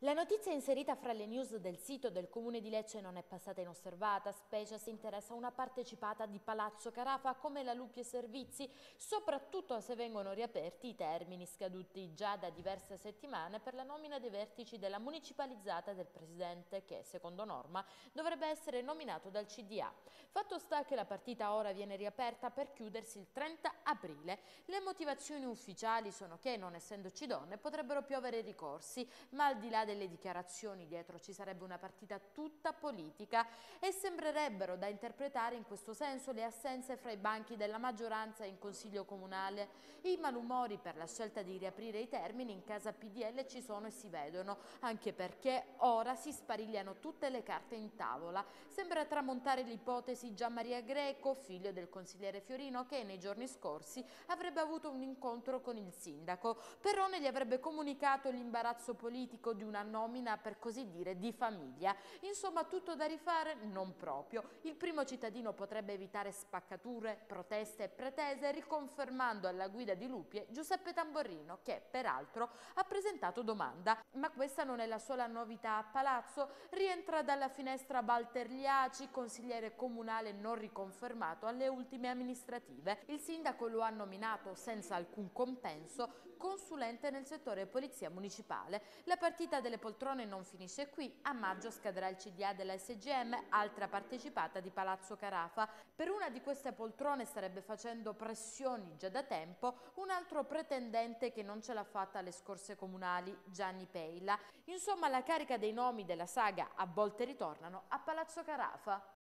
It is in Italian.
La notizia inserita fra le news del sito del Comune di Lecce non è passata inosservata, specie se interessa una partecipata di Palazzo Carafa come la Lupie Servizi, soprattutto se vengono riaperti i termini scaduti già da diverse settimane per la nomina dei vertici della municipalizzata del Presidente che, secondo norma, dovrebbe essere nominato dal CDA. Fatto sta che la partita ora viene riaperta per chiudersi il 30 aprile. Le motivazioni ufficiali sono che, non essendoci donne, potrebbero piovere ricorsi, ma al di là delle dichiarazioni dietro ci sarebbe una partita tutta politica e sembrerebbero da interpretare in questo senso le assenze fra i banchi della maggioranza in Consiglio Comunale. I malumori per la scelta di riaprire i termini in casa PDL ci sono e si vedono, anche perché ora si sparigliano tutte le carte in tavola. Sembra tramontare l'ipotesi Gian Maria Greco, figlio del consigliere Fiorino, che nei giorni scorsi avrebbe avuto un incontro con il sindaco. Perrone gli avrebbe comunicato l'imbarazzo politico di una una nomina per così dire di famiglia. Insomma tutto da rifare? Non proprio. Il primo cittadino potrebbe evitare spaccature, proteste e pretese riconfermando alla guida di Lupie Giuseppe Tamborrino che peraltro ha presentato domanda. Ma questa non è la sola novità a Palazzo, rientra dalla finestra Walter Liaci, consigliere comunale non riconfermato alle ultime amministrative. Il sindaco lo ha nominato senza alcun compenso consulente nel settore polizia municipale. La partita delle poltrone non finisce qui, a maggio scadrà il CDA della SGM, altra partecipata di Palazzo Carafa. Per una di queste poltrone starebbe facendo pressioni già da tempo un altro pretendente che non ce l'ha fatta alle scorse comunali, Gianni Peila. Insomma la carica dei nomi della saga a volte ritornano a Palazzo Carafa.